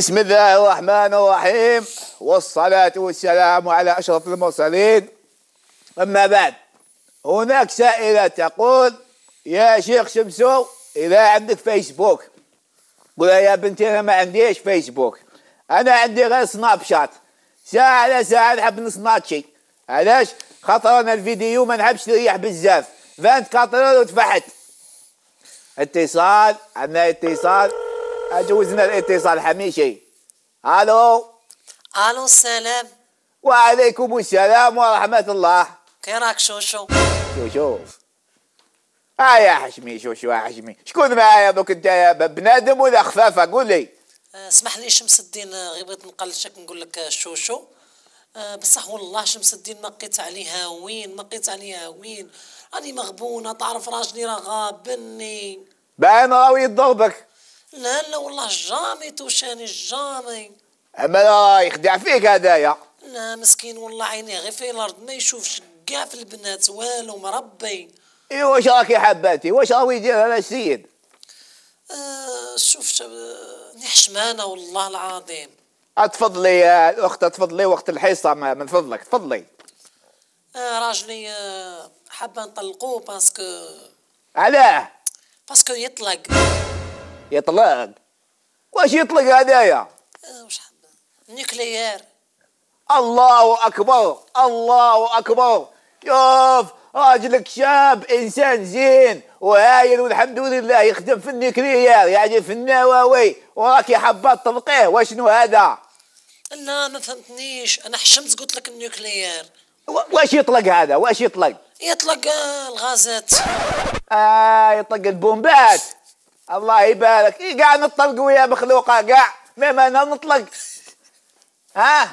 بسم الله الرحمن الرحيم. والصلاة والسلام على أشرف المرسلين. أما بعد هناك سائلة تقول يا شيخ شمسو إذا عندك فيسبوك. قول يا بنتي أنا ما عنديش فيسبوك؟ أنا عندي غير سناب شات. ساعة على ساعة نحب نسناتشي علاش؟ خاطر أنا الفيديو ما نحبش نريح بزاف. 24 وتفحت اتصال عندنا اتصال. أجوزنا الاتصال حميشي. ألو ألو السلام. وعليكم السلام ورحمة الله. كي راك شوشو. شو شوف آه يا حشمي شو شو يا حشمي. شكون معايا دوك انت يا بنادم ولا خفافة؟ قول لي. آه، اسمح لي شمس الدين آه، غير بغيت نقلشك نقول لك آه، شوشو. بصح والله شمس الدين ما لقيت عليها وين؟ ما لقيت عليها وين؟ راني مغبونة تعرف راجلي راه غابني. باين راهو يضربك. لا لا والله جامي توشاني جامي. أما يخدع فيك هدايا. لا مسكين والله عينيه غير في الأرض ما يشوفش كاع في البنات والو مربي. اي واش راكي حباتي؟ واش راهو يدير هذا السيد؟ آه شوف شب... نحشمانة والله العظيم. تفضلي يا الاخت تفضلي وقت الحصة ما- من فضلك تفضلي. آه راجلي آه حابة نطلقوه parce que. علاه. parce que يطلق. يطلق. واش يطلق هدايا وش حابة nucléaire الله أكبر الله أكبر. شوف راجلك شاب إنسان زين وهايل والحمد لله يخدم في ال nucléaire. يعني في النووي وراكي حابة تطلقيه واشنو هذا؟ لا ما فهمتنيش. أنا حشمت قلت لك النيوكليير واش يطلق هذا؟ واش يطلق؟ يطلق الغازات. آه يطلق البومبات. الله يبارك. إيه قاع نطلق ويا مخلوقة؟ قاع ما أنا نطلق. ها؟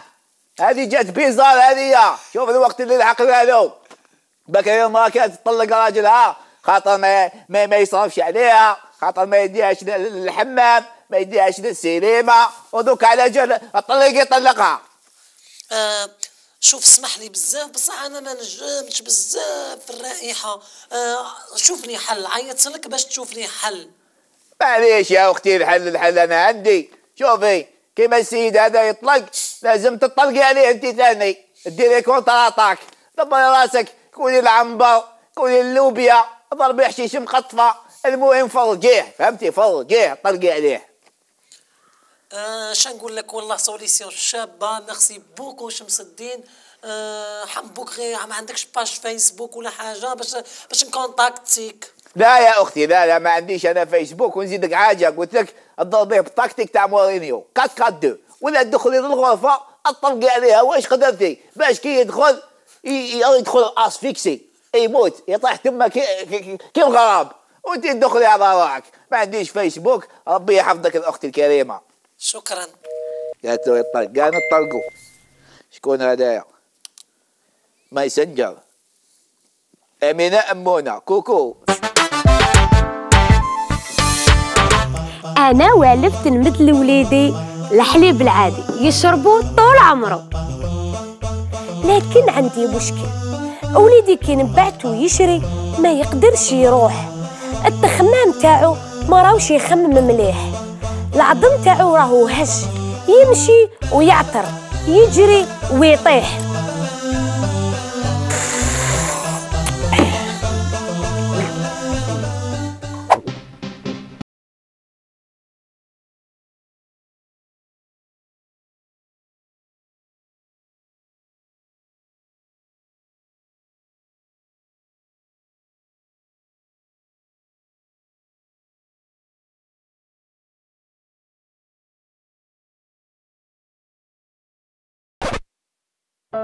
هذه جات بيزار هذه شوف الوقت اللي لحقنا له بكري ما كانت تطلق راجلها خاطر ما ما, ما يصرفش عليها. خاطر ما يديهاش للحمام ما يديهاش للسينما. ودوك على جال الطلق يطلقها. آه شوف اسمح لي بزاف. بصح أنا ما نجمش بزاف في الرائحة. آه شوف لي حل. عيطت لك باش تشوف لي حل. معليش يا أختي الحل الحل أنا عندي. شوفي كيما السيد هذا يطلق لازم تطلقي عليه أنت ثاني. ديري contre-attaque دبري راسك كوني العنبر كوني اللوبيا ضربي حشيش مقطفة. المهم فرجيه فهمتي؟ فرجيه طلقي عليه. آه شنقول لك؟ والله solution شابة. merci beaucoup شمس الدين. آه نحبوك غير ما عندكش page فيسبوك ولا حاجة؟ باش باش نكونتاكتيك. لا يا أختي لا لا ما عنديش أنا فيسبوك ونزيدك حاجة قلت لك تضربيه بالتكتيك تاع مورينيو 4 4 2 ولا تدخلي للغرفه اطلقي عليها. واش قدرتي باش كي يدخل يدخل asphyxié يموت يطيح تما كي كي- كي الغراب. وأنت تدخلي على روحك ما عنديش فيسبوك ربي يحفظك الأخت الكريمة. شكرا. قالت له يطلق قال نطلقوا شكون هذايا ماسنجر أمينة أمونة. كوكو. أنا والفت نمد لوليدي الحليب العادي يشربوا طول عمره. لكن عندي مشكل وليدي كي نبعتو يشري ما يقدرش يروح. التخمام تاعو ما راوش يخمم مليح. العظم تاعو راهو هش يمشي ويعطر يجري ويطيح. الحليب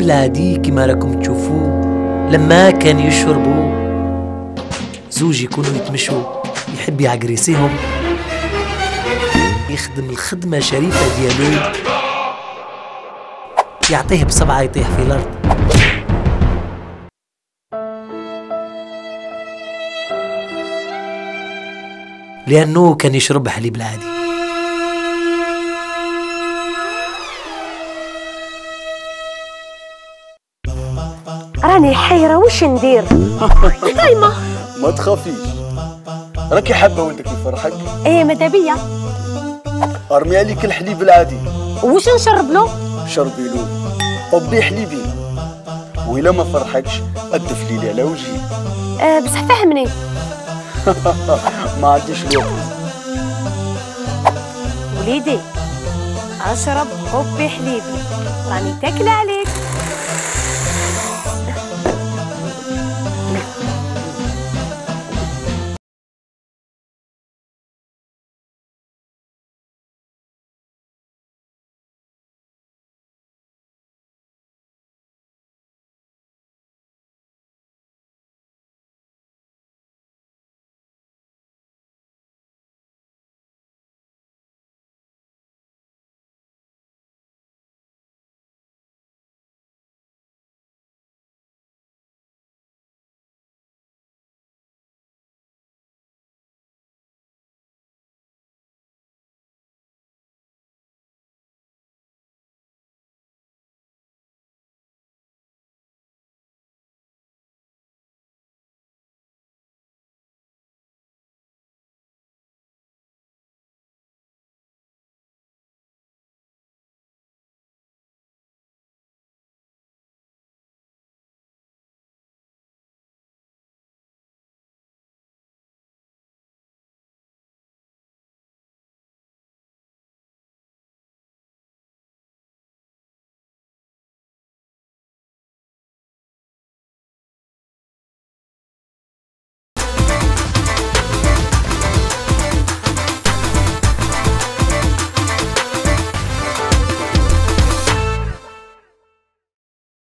العادي كما راكم تشوفوا لما كان يشربوا زوج يكونوا يتمشوا يحب يعقريسيهم. يخدم الخدمة شريفة ديالو. يعطيه بصبعة يطيح في الأرض. لأنه كان يشرب حليب العادي راني حيرة وش ندير؟ صايمة ما تخافيش. راكي حابة ولدك يفرحك؟ إيه مدابية بيا؟ أرمي عليك الحليب العادي. وش نشرب له؟ شربي له. طبي حليبي. وإلا ما فرحكش الدفليلي على وجهي. أه بصح فهمني. ما عنديش الوقت وليدي اشرب حبي حليبي راني تاكله عليك